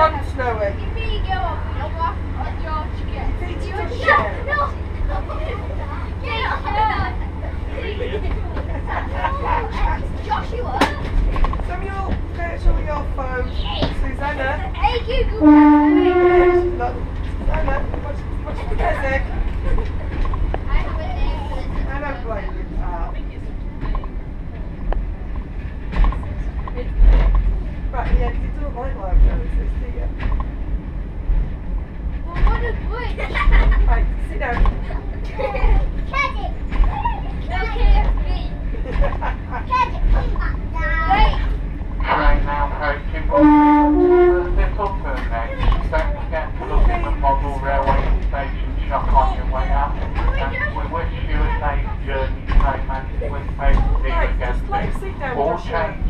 Chloe. Joshua. Samuel, get show me your phone. Susanna. Hey, Google. Susanna, the music. Right, yeah, 'cause you don't like live noises, do? Well, what is which? Right, sit down. Caddy. Okay, Wait. Train now approaching Little next. Don't forget to look at the model railway station shop on your way out. And we wish you a safe journey, train man. We hope to see you again just let him soon. All change,